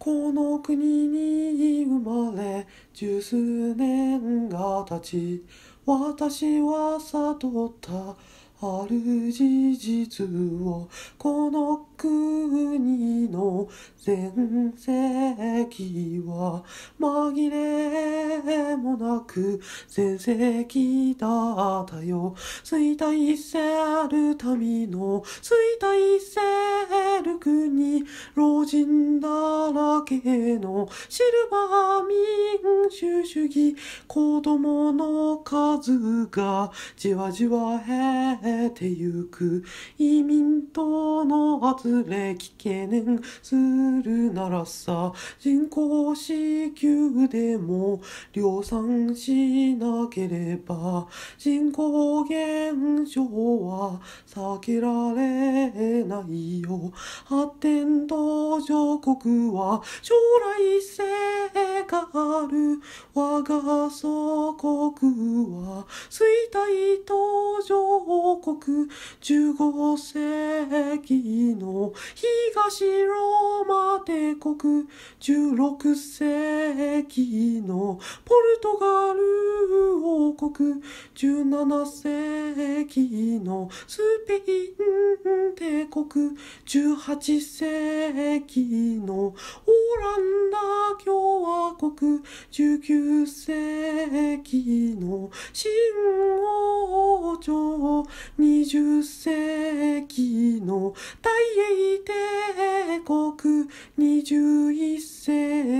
この国に生まれ十数年が経ち私は悟った。ある事実をこの国の全盛は紛れもなく全盛期だったよ。衰退せる民の衰退せる国老人だらけのシルバー民主主義子供の数がじわじわ減ってゆく移民との圧力懸念するならさ人口支給でも量産しなければ人口減少は避けられないよ。発展途上国は将来性がある我が祖国は衰退途上国15世紀の東ローマ帝国16世紀のポルトガル王国17世紀のスペイン帝国18世紀のオランダ共和国19世紀の新王朝20世紀の大英帝国21世紀